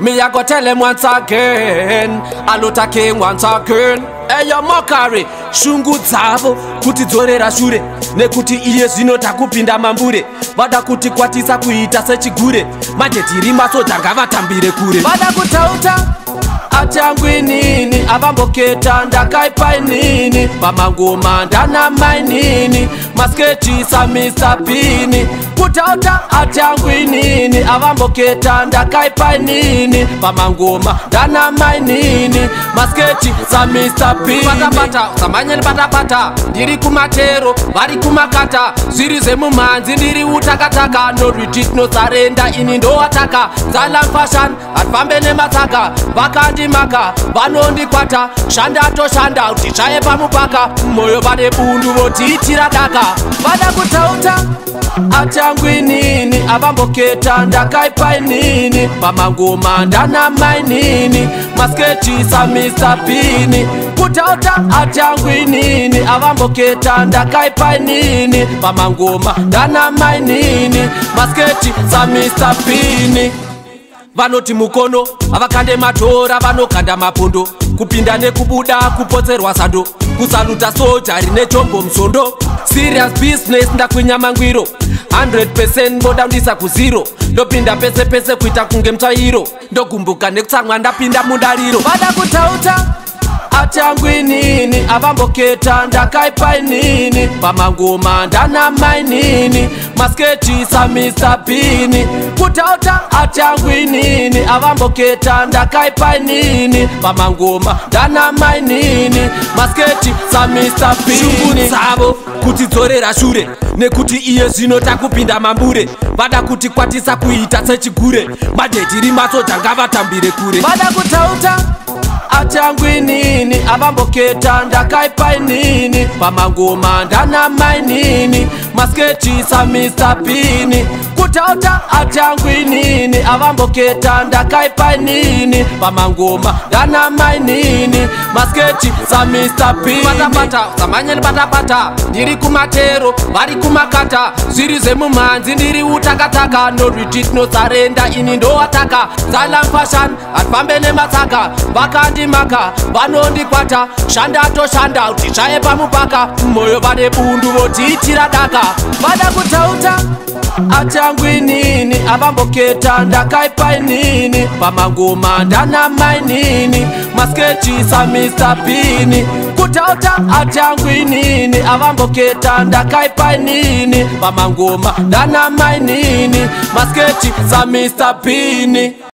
Me, I go tell him once again. I look at him once again. Hey, your mockery. Shungu zavo, kuti zore rashure. Ne kuti iye zino takupinda mambure. Vada kuti kwatisa kuita sechigure. Manje tirima so tangava tambire kure. Vada kutauta, atangwinini avamboketa ndakaipainini pamanguma ndanamainini masketisa misapini kutauta atangwinini avamboketa ndakaipainini pamanguma ndanamainini masketi za misapinibatabata zamanyani batabata ndiri kumatero vari kumakata zviri zvemumhanzi ndiri utakataka norwititinozarenda ini ndowataka zalan fashan hatifambe nematsaga vakandi vandimaka vanondikwata shanda toshanda tichaye pamupaka mwoyo vane bundu votiitira daka vada kutauta atangwinini avamboketa ndakaipainini pamanguma ndanamainini masketisa misapini kutauta atangwinini avamboketa ndakaipainini pamanguma ndanamainini masketisa misapini Thank you vanoti mukono havakande matora vanokanda mapundo kupinda nekubuda kupotserwa sando kusaluta soja rine chombo musondo serious business ndakwinyamangwiro 100 modaudisa kuziro ndopinda pese pese kuita kunge mutsvairo ndogumbuka nekutsamwa ndapinda mudariro vada kutauta atangwinini avamboketa ndakaipainini pamanguma ndanamainini masketisa misabini kutauta atangwinini avamboketa ndakaipainini pamanguma ndanamainini masketi samisabini zavo kutidzorera shure nekuti iye zvino takupinda mambure vada kuti kwatisa kuita sechigure madhedhiri maso dzanga vatambire kure vada kutauta vatangwinini avamboketa ndakaipainini pamanguma ndana mainini masketisa mr pini ndakutauta achangu inini avamboketa ndakaipa inini pamanguma ndanamainini masketi zamisapibatabata zamanyani batabata ndiri kumatero vari kumakata zviri zvemumhanzi ndiri utakataka norwiti tinozarenda ini ndowataka zalampashan hatifambe nematsaka vakandimaka vanondikwata shandatoshanda kuti tsvaye pamupaka mumwoyo vane bundu votiitira daka vada kutauta achangwinini avamboketa ndakaipainini pamanguma ndanamainini masketisa misapini kutauta achangwinini avamboketa ndakaipainini pamanguma ndanamainini masketisa misapini